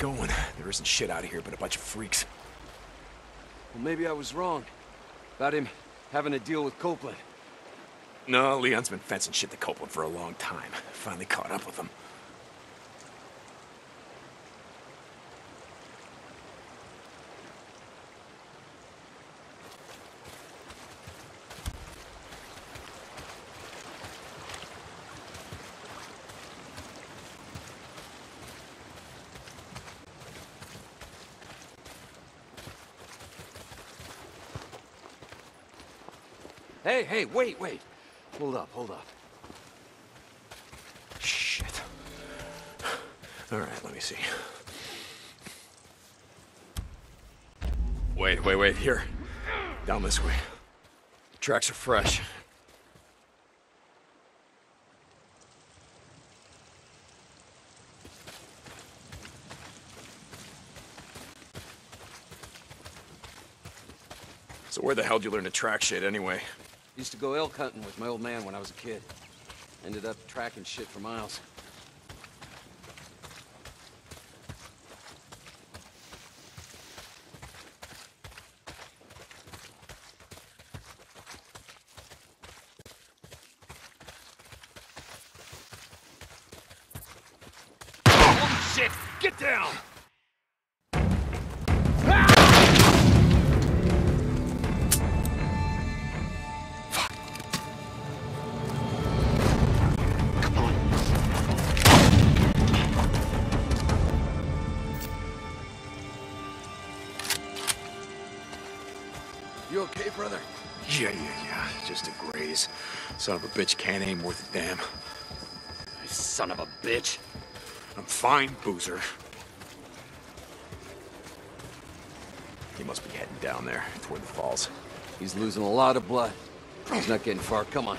going. There isn't shit out of here but a bunch of freaks. Well, maybe I was wrong. About him having a deal with Copeland. No, Leon's been fencing shit to Copeland for a long time. Finally caught up with him. Hey, hey, wait, wait. Hold up, hold up. Shit. All right, let me see. Wait, wait, wait. Here. Down this way. Tracks are fresh. So where the hell did you learn to track shit anyway? Used to go elk hunting with my old man when I was a kid. Ended up tracking shit for miles. Holy shit! Get down! You okay, brother? Yeah, yeah, yeah. Just a graze. Son of a bitch can't aim worth a damn. Son of a bitch. I'm fine, Boozer. He must be heading down there, toward the falls. He's losing a lot of blood. He's not getting far. Come on.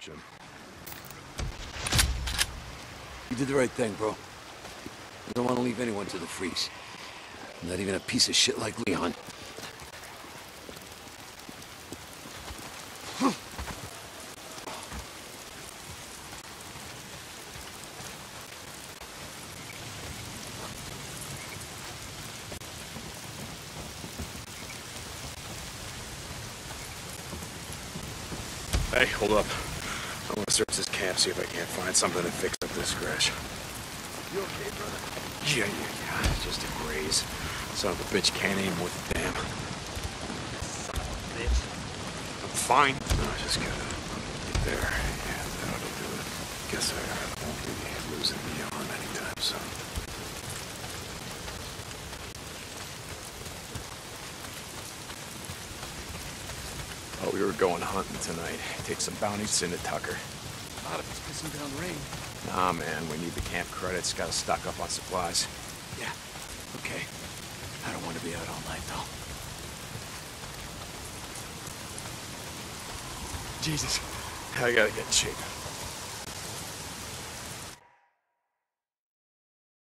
Jim. You did the right thing, bro. I don't want to leave anyone to the freaks. Not even a piece of shit like Leon. Hey, hold up. I want to search this camp, see if I can't find something to fix up this crash. You okay, brother? Yeah, yeah, yeah. Just a graze. Son of a bitch can't aim worth a damn. Bitch. I'm fine. No, I just gotta get there. Yeah, that ought to do it. Guess I won't be losing Leon anytime soon. We were going hunting tonight. Take some bounties into Tucker. God, if it's pissing down rain. Nah, man, we need the camp credits. Gotta stock up on supplies. Yeah, okay. I don't want to be out all night, though. Jesus. I gotta get in shape.